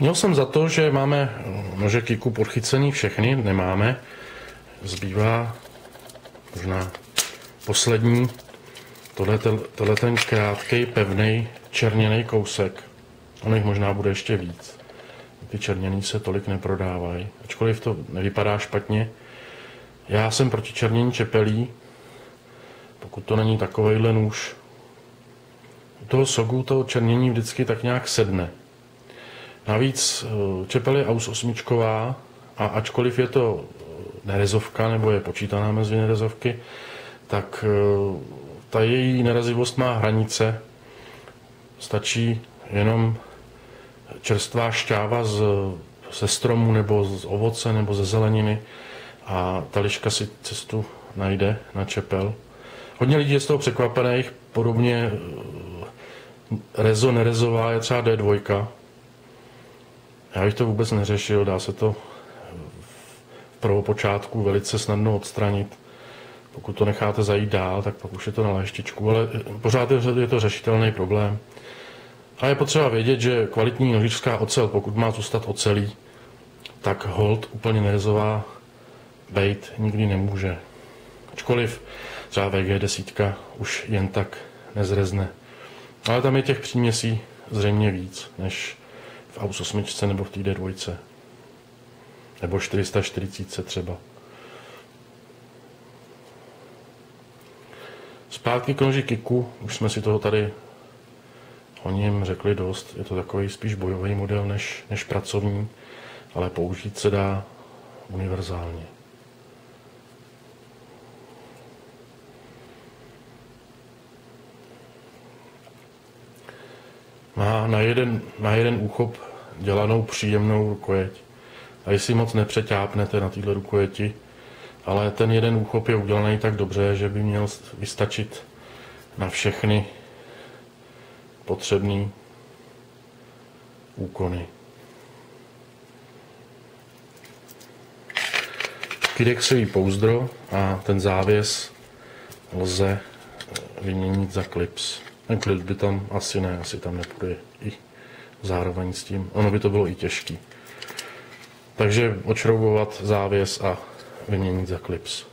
Měl jsem za to, že máme nože kiku podchycený všechny, nemáme. Zbývá možná poslední, tohle, tohle ten krátký, pevný, černěný kousek. Ono jich možná bude ještě víc. Ty černěný se tolik neprodávají, ačkoliv to nevypadá špatně. Já jsem proti černění čepelí, pokud to není takovejhle nůž. U toho sogu to černění vždycky tak nějak sedne. Navíc eh, čepel je AUS 8 a ačkoliv je to eh, nerezovka nebo je počítaná mezi nerezovky, tak eh, ta její nerazivost má hranice. Stačí jenom čerstvá šťáva z, ze stromu nebo z ovoce nebo ze zeleniny a ta liška si cestu najde na čepel. Hodně lidí je z toho překvapených, podobně rezo nerezová je třeba D2, já bych to vůbec neřešil, dá se to v prvopočátku velice snadno odstranit. Pokud to necháte zajít dál, tak pak už je to na léštičku, ale pořád je to řešitelný problém. A je potřeba vědět, že kvalitní nožičská ocel, pokud má zůstat ocelí, tak hold úplně nerezová bejt nikdy nemůže. Ačkoliv třeba VG10 už jen tak nezrezne. Ale tam je těch příměsí zřejmě víc, než v AUS 8 nebo v té D2. Nebo 440 třeba. Zpátky k noži Kiku, už jsme si toho tady o něm řekli dost. Je to takový spíš bojový model než, než pracovní, ale použít se dá univerzálně. Má na jeden, na jeden úchop dělanou příjemnou rukojeť. A jestli moc nepřeťápnete na této rukojeti, ale ten jeden úchop je udělaný tak dobře, že by měl vystačit na všechny potřebné úkony. Kidexový pouzdro a ten závěs lze vyměnit za klips. Ten klip by tam asi ne, asi tam nepůjde i zároveň s tím. Ono by to bylo i těžký. Takže odšroubovat závěs a vyměnit za klips.